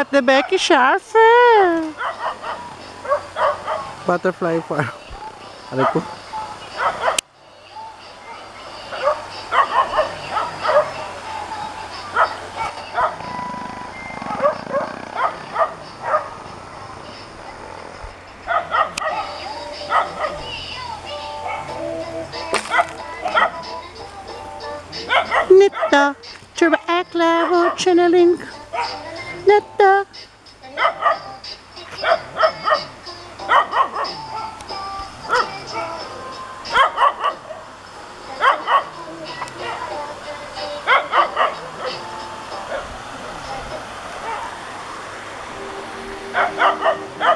At the Becky Shark Fair. Butterfly farm. Aray ko. Netta, Jetta. Ah, ah, ah!